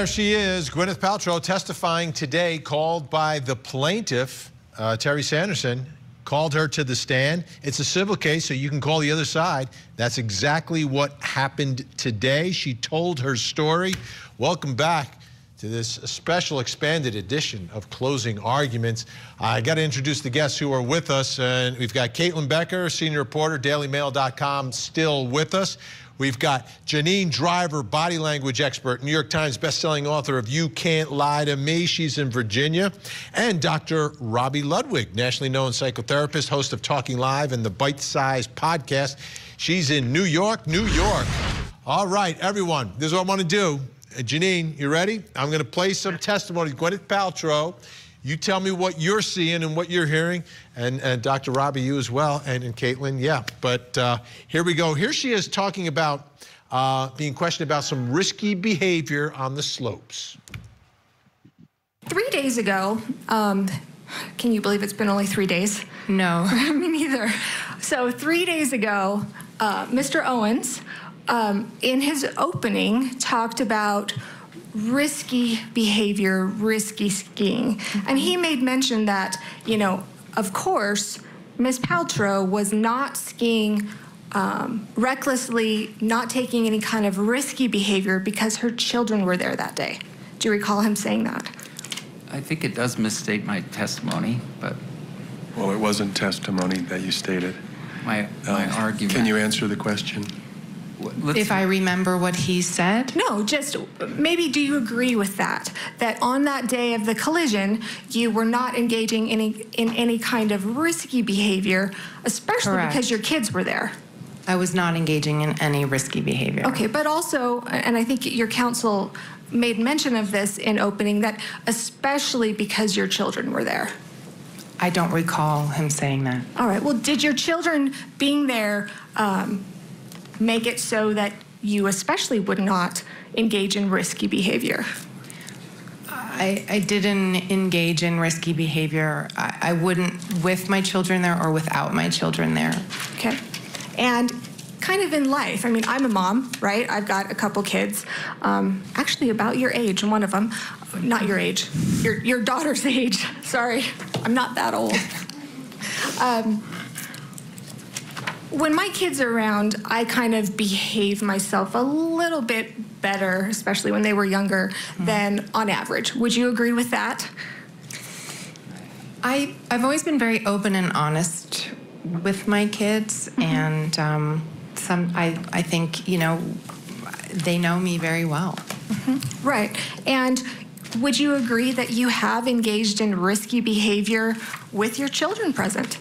there she is, Gwyneth Paltrow testifying today, called by the plaintiff, uh, Terry Sanderson, called her to the stand. It's a civil case, so you can call the other side. That's exactly what happened today. She told her story. Welcome back to this special expanded edition of Closing Arguments. I got to introduce the guests who are with us. And we've got Caitlin Becker, senior reporter, dailymail.com, still with us. We've got Janine Driver, body language expert, New York Times bestselling author of You Can't Lie to Me. She's in Virginia. And Dr. Robi Ludwig, nationally known psychotherapist, host of Talking Live and the Bite Size podcast. She's in New York, New York. All right, everyone, this is what I want to do. Uh, Janine, you ready? I'm going to play some testimony. Gwyneth Paltrow. You tell me what you're seeing and what you're hearing, and, and Dr. Robi, you as well, and, and Caitlin, yeah. But uh, here we go. Here she is talking about uh, being questioned about some risky behavior on the slopes. Three days ago, um, can you believe it's been only three days? No. Me neither. So, three days ago, uh, Mr. Owens, um, in his opening, talked about risky behavior, risky skiing. Mm-hmm. And he made mention that, you know, of course, Miss Paltrow was not skiing um, recklessly, not taking any kind of risky behavior because her children were there that day. Do you recall him saying that? I think it does misstate my testimony, but. Well, it wasn't testimony that you stated. My, my uh, argument. Can you answer the question? Let's if I remember what he said? No, just maybe do you agree with that? That on that day of the collision, you were not engaging in any, in any kind of risky behavior, especially Correct. because your kids were there. I was not engaging in any risky behavior. Okay, but also, and I think your counsel made mention of this in opening, that especially because your children were there. I don't recall him saying that. All right. Well, did your children being there um, make it so that you especially would not engage in risky behavior? I, I didn't engage in risky behavior. I, I wouldn't with my children there or without my children there. Okay. And kind of in life. I mean, I'm a mom, right? I've got a couple kids, um, actually about your age, and one of them, not your age, your, your daughter's age. Sorry, I'm not that old. Um, when my kids are around, I kind of behave myself a little bit better, especially when they were younger, mm. than on average. Would you agree with that? I, I've always been very open and honest with my kids, mm-hmm. and um, some I, I think, you know, they know me very well. Mm-hmm. Right. And would you agree that you have engaged in risky behavior with your children present?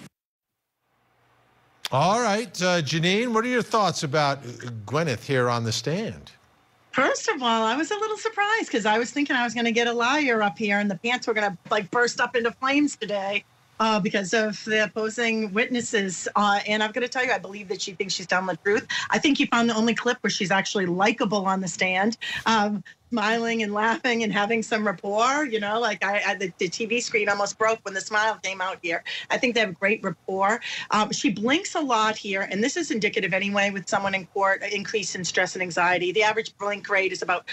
All right, uh, Janine, what are your thoughts about Gwyneth here on the stand? First of all, I was a little surprised because I was thinking I was going to get a liar up here and the pants were going to like burst up into flames today uh, because of the opposing witnesses. Uh, and I'm going to tell you, I believe that she thinks she's telling the truth. I think you found the only clip where she's actually likable on the stand. Um, smiling and laughing and having some rapport. You know, like I, I the, the, TV screen almost broke when the smile came out here. I think they have great rapport. Um, she blinks a lot here, and this is indicative anyway with someone in court, increase in stress and anxiety. The average blink rate is about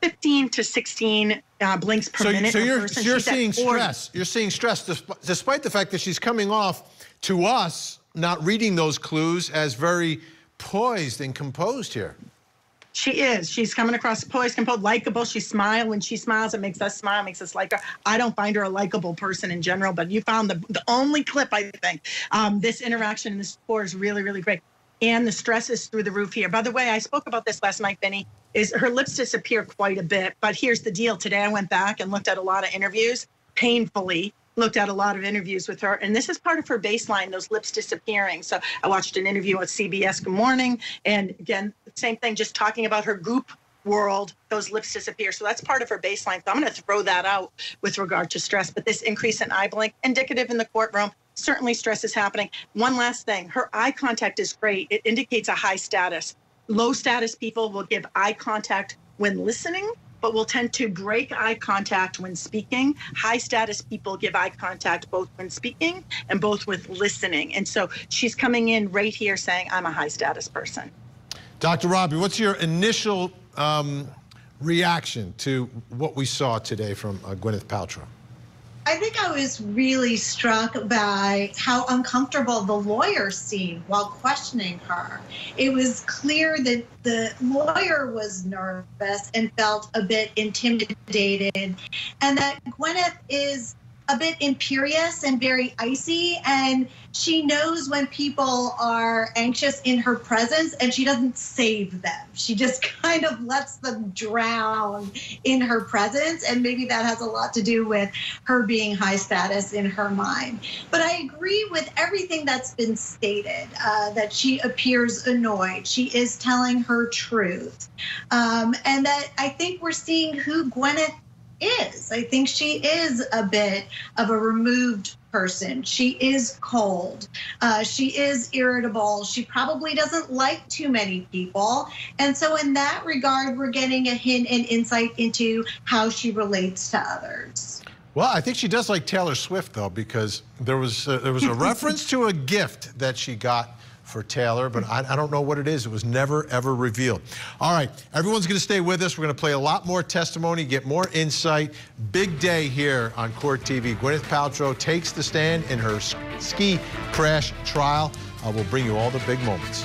15 to 16 uh, blinks per so, minute. So you're, you're seeing stress. You're seeing stress despite the fact that she's coming off to us, not reading those clues as very poised and composed here. She is. She's coming across poised, composed, likable. She smiles. When she smiles, it makes us smile, makes us like her. I don't find her a likable person in general, but you found the, the only clip, I think. Um, this interaction in this score is really, really great. And the stress is through the roof here. By the way, I spoke about this last night, Vinny, is her lips disappear quite a bit. But here's the deal. Today I went back and looked at a lot of interviews painfully looked at a lot of interviews with her, and this is part of her baseline, those lips disappearing. So I watched an interview with CBS Good Morning, and again, same thing, just talking about her goop world, those lips disappear. So that's part of her baseline. So I'm going to throw that out with regard to stress. But this increase in eye blink, indicative in the courtroom, certainly stress is happening. One last thing her eye contact is great, it indicates a high status. Low status people will give eye contact when listening but will tend to break eye contact when speaking. High status people give eye contact both when speaking and both with listening. And so she's coming in right here saying, I'm a high status person. Dr. Robi, what's your initial um, reaction to what we saw today from uh, Gwyneth Paltrow? I think I was really struck by how uncomfortable the lawyer seemed while questioning her. It was clear that the lawyer was nervous and felt a bit intimidated, and that Gwyneth is a bit imperious and very icy and she knows when people are anxious in her presence and she doesn't save them. She just kind of lets them drown in her presence and maybe that has a lot to do with her being high status in her mind. But i agree with everything that's been stated uh, that she appears annoyed. She is telling her truth. Um, and that i think we're seeing who gwyneth is. I think she is a bit of a removed person. She is cold. Uh, she is irritable. She probably doesn't like too many people. And so, in that regard, we're getting a hint and insight into how she relates to others. Well, I think she does like Taylor Swift though, because there was uh, there was a reference to a gift that she got for Taylor, but I, I, don't know what it is. It was never, ever revealed. All right, everyone's going to stay with us. We're going to play a lot more testimony, get more insight. Big day here on Court TV. Gwyneth Paltrow takes the stand in her ski crash trial. Uh, we'll bring you all the big moments.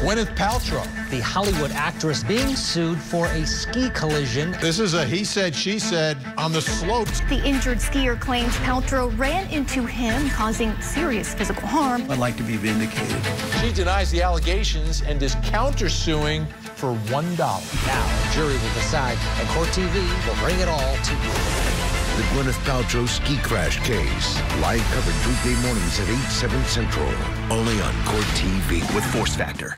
Gwyneth Paltrow. The Hollywood actress being sued for a ski collision. This is a he said, she said on the slopes. The injured skier claims Paltrow ran into him, causing serious physical harm. I'd like to be vindicated. She denies the allegations and is countersuing for $1. Now, a jury will decide, and Court TV will bring it all to you. The Gwyneth Paltrow ski crash case. Live coverage weekday mornings at 8, 7 Central. Only on Court TV with Force Factor.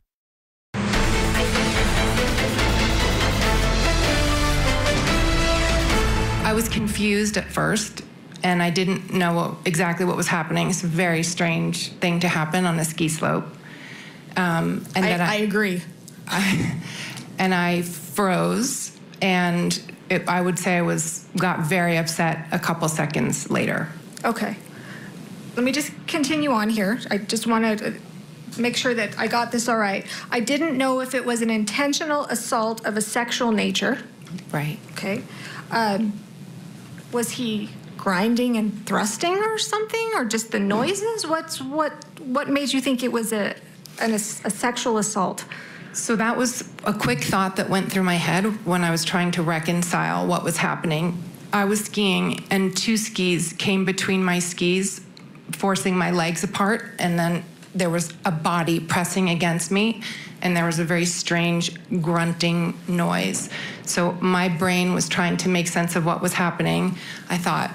Was confused at first and I didn't know what, exactly what was happening. It's a very strange thing to happen on a ski slope. Um, and I, I, I agree. I, and I froze, and it, I would say I was got very upset a couple seconds later. Okay, let me just continue on here. I just want to make sure that I got this all right. I didn't know if it was an intentional assault of a sexual nature. Right. Okay. Um, was he grinding and thrusting or something, or just the noises? What's what? What made you think it was a an, a sexual assault? So that was a quick thought that went through my head when I was trying to reconcile what was happening. I was skiing, and two skis came between my skis, forcing my legs apart, and then there was a body pressing against me and there was a very strange grunting noise. So my brain was trying to make sense of what was happening. I thought,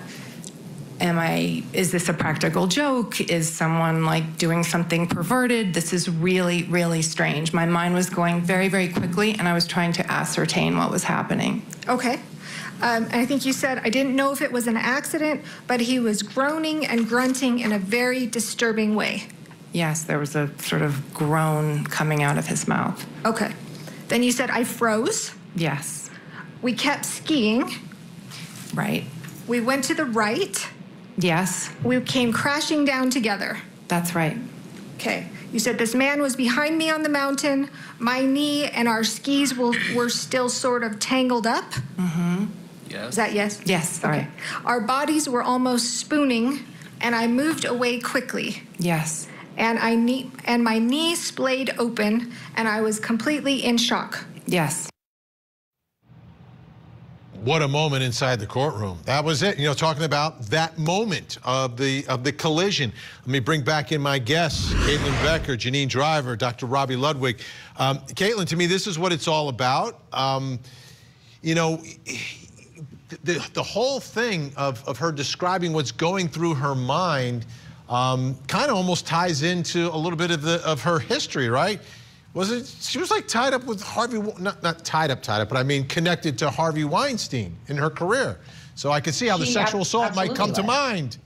am I, is this a practical joke? Is someone like doing something perverted? This is really, really strange. My mind was going very, very quickly and I was trying to ascertain what was happening. Okay. Um, I think you said, I didn't know if it was an accident, but he was groaning and grunting in a very disturbing way. Yes, there was a sort of groan coming out of his mouth. Okay. Then you said, I froze. Yes. We kept skiing. Right. We went to the right. Yes. We came crashing down together. That's right. Okay. You said this man was behind me on the mountain. My knee and our skis were, were still sort of tangled up. Mm-hmm. Yes. Is that yes? Yes. Okay. Our bodies were almost spooning, and I moved away quickly. Yes and I knee, and my knee splayed open, and I was completely in shock. Yes. What a moment inside the courtroom. That was it. You know, talking about that moment of the of the collision. Let me bring back in my guests, Caitlin Becker, Janine Driver, Dr. Robi Ludwig. Um, Caitlin, to me, this is what it's all about. Um, you know, the, the whole thing of, of her describing what's going through her mind um, kind of almost ties into a little bit of the of her history, right? Was it? She was like tied up with Harvey, not not tied up, tied up, but I mean connected to Harvey Weinstein in her career. So I could see how the sexual assault might come was. to mind.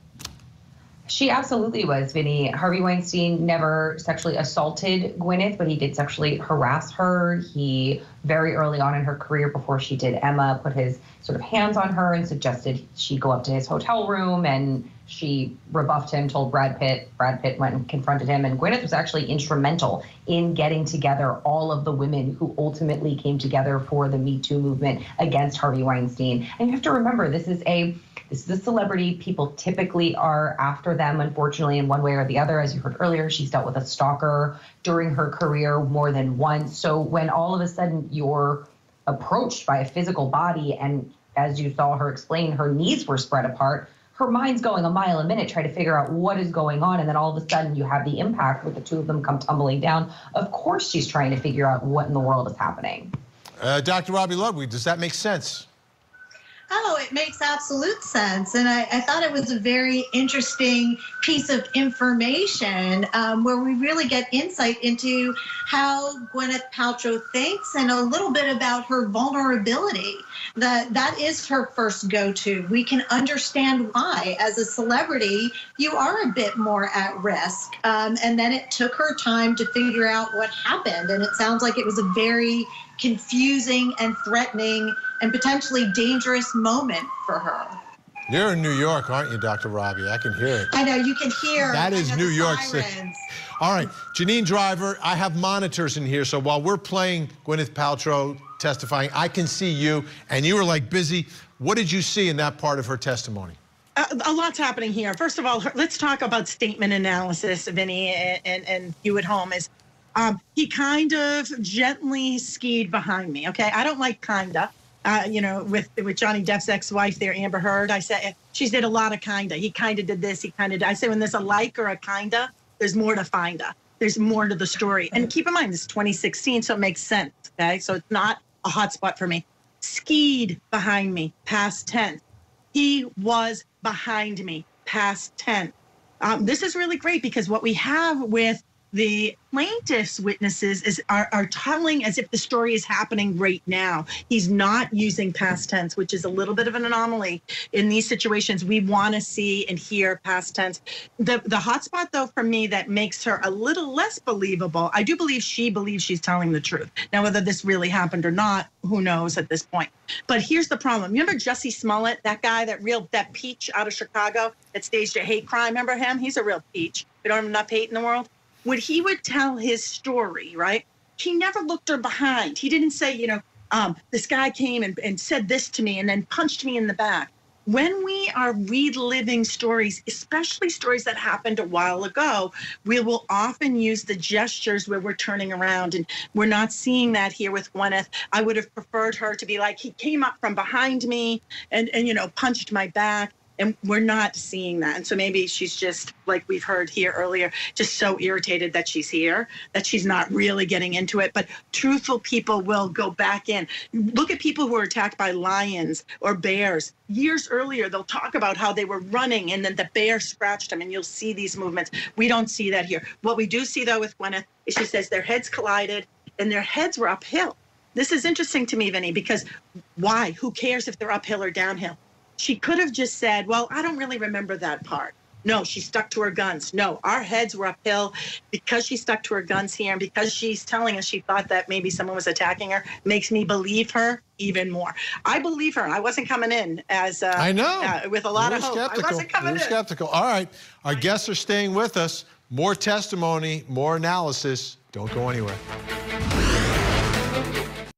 She absolutely was, Vinny. Harvey Weinstein never sexually assaulted Gwyneth, but he did sexually harass her. He, very early on in her career, before she did Emma, put his sort of hands on her and suggested she go up to his hotel room and She rebuffed him, told Brad Pitt. Brad Pitt went and confronted him, and Gwyneth was actually instrumental in getting together all of the women who ultimately came together for the Me Too movement against Harvey Weinstein. And you have to remember, this is a this is a celebrity. People typically are after them, unfortunately, in one way or the other. As you heard earlier, she's dealt with a stalker during her career more than once. So when all of a sudden you're approached by a physical body, and as you saw her explain, her knees were spread apart, her mind's going a mile a minute trying to figure out what is going on. And then all of a sudden you have the impact with the two of them come tumbling down. Of course, she's trying to figure out what in the world is happening. Uh, Dr. Robi Ludwig, does that make sense? Oh, it makes absolute sense. And I, I thought it was a very interesting piece of information um, where we really get insight into how Gwyneth Paltrow thinks and a little bit about her vulnerability. That that is her first go-to. We can understand why, as a celebrity, you are a bit more at risk. Um, and then it took her time to figure out what happened. And it sounds like it was a very confusing and threatening and potentially dangerous moment for her. You're in New York, aren't you, Dr. Robi? I can hear it. I know, you can hear. That is New York City. All right, Janine Driver, I have monitors in here, so while we're playing Gwyneth Paltrow testifying, I can see you, and you were like busy. What did you see in that part of her testimony? Uh, a lot's happening here. First of all, her- let's talk about statement analysis, Vinny, and, and, and you at home. Is um, he kind of gently skied behind me? Okay, I don't like kinda. Uh, you know, with with Johnny Depp's ex-wife there, Amber Heard. I said she did a lot of kinda. He kind of did this. He kind of. I say when there's a like or a kinda, there's more to finda. There's more to the story. And keep in mind, this is 2016, so it makes sense. Okay, so it's not a hot spot for me. Skied behind me, past tense. He was behind me, past tense. Um, this is really great because what we have with the plaintiff's witnesses is are, are telling as if the story is happening right now. He's not using past tense, which is a little bit of an anomaly in these situations. We want to see and hear past tense. The the hot spot though for me that makes her a little less believable. I do believe she believes she's telling the truth. Now whether this really happened or not, who knows at this point. But here's the problem. Remember Jussie Smollett, that guy, that real that peach out of Chicago that staged a hate crime. Remember him? He's a real peach. We don't have enough hate in the world when he would tell his story, right? He never looked her behind. He didn't say, you know, um, this guy came and, and said this to me and then punched me in the back. When we are reliving stories, especially stories that happened a while ago, we will often use the gestures where we're turning around. And we're not seeing that here with Gwyneth. I would have preferred her to be like, he came up from behind me and, and you know, punched my back and we're not seeing that. And so maybe she's just like we've heard here earlier, just so irritated that she's here that she's not really getting into it. But truthful people will go back in. Look at people who were attacked by lions or bears. Years earlier, they'll talk about how they were running and then the bear scratched them, and you'll see these movements. We don't see that here. What we do see though with Gwyneth is she says their heads collided and their heads were uphill. This is interesting to me, Vinny, because why? Who cares if they're uphill or downhill? She could have just said, Well, I don't really remember that part. No, she stuck to her guns. No, our heads were uphill because she stuck to her guns here and because she's telling us she thought that maybe someone was attacking her makes me believe her even more. I believe her. I wasn't coming in as uh, I know uh, with a lot of hope. Skeptical. I wasn't coming in. skeptical. All right, our guests are staying with us. More testimony, more analysis. Don't go anywhere.